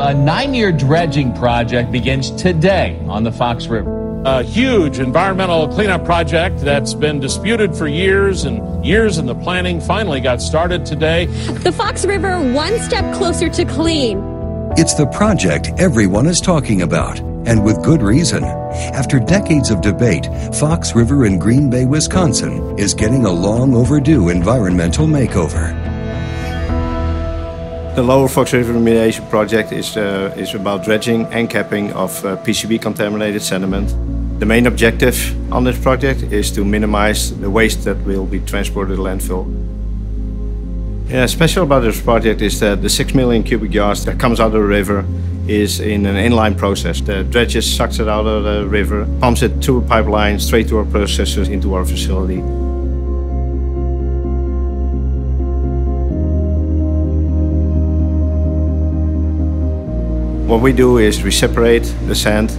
A nine year dredging project begins today on the Fox River. A huge environmental cleanup project that's been disputed for years and years in the planning finally got started today. The Fox River, one step closer to clean. It's the project everyone is talking about, and with good reason. After decades of debate, Fox River in Green Bay, Wisconsin is getting a long overdue environmental makeover. The Lower Fox River Remediation Project is, uh, is about dredging and capping of uh, PCB contaminated sediment. The main objective on this project is to minimize the waste that will be transported to landfill. Yeah, special about this project is that the 6 million cubic yards that comes out of the river is in an inline process. The dredges sucks it out of the river, pumps it through a pipeline straight to our processors into our facility. What we do is we separate the sand.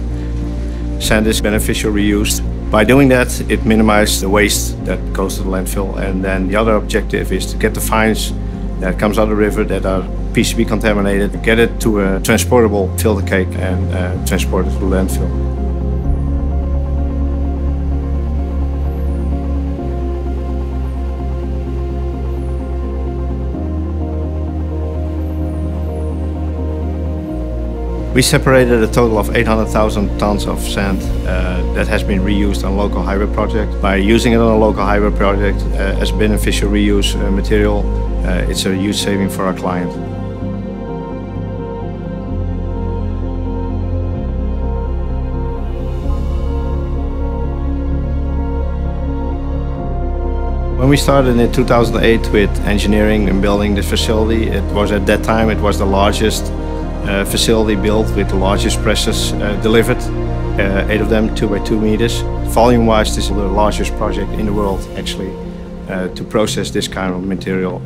Sand is beneficial reuse. By doing that, it minimizes the waste that goes to the landfill. And then the other objective is to get the fines that comes out of the river that are PCB contaminated, get it to a transportable filter cake and uh, transport it to the landfill. We separated a total of 800,000 tons of sand uh, that has been reused on local highway project. By using it on a local highway project uh, as beneficial reuse uh, material, uh, it's a huge saving for our client. When we started in 2008 with engineering and building the facility, it was at that time it was the largest facility built with the largest presses uh, delivered, uh, eight of them, two by two meters. Volume-wise, this is the largest project in the world, actually, uh, to process this kind of material.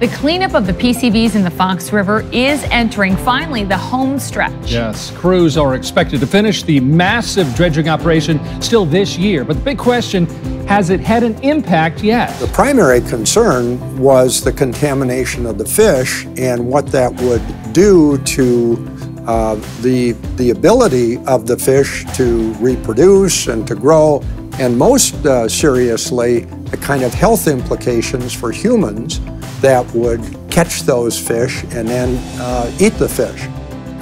The cleanup of the PCBs in the Fox River is entering finally the home stretch. Yes, crews are expected to finish the massive dredging operation still this year. But the big question has it had an impact yet? The primary concern was the contamination of the fish and what that would do to uh, the, the ability of the fish to reproduce and to grow, and most uh, seriously, the kind of health implications for humans that would catch those fish and then uh, eat the fish.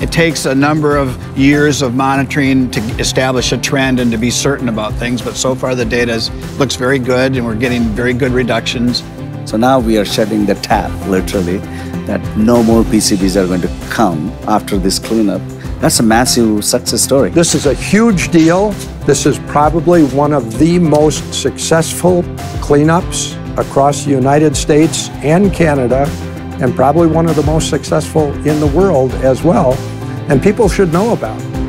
It takes a number of years of monitoring to establish a trend and to be certain about things, but so far the data looks very good and we're getting very good reductions. So now we are shutting the tap, literally, that no more PCBs are going to come after this cleanup. That's a massive success story. This is a huge deal. This is probably one of the most successful cleanups across the United States and Canada, and probably one of the most successful in the world as well. And people should know about it.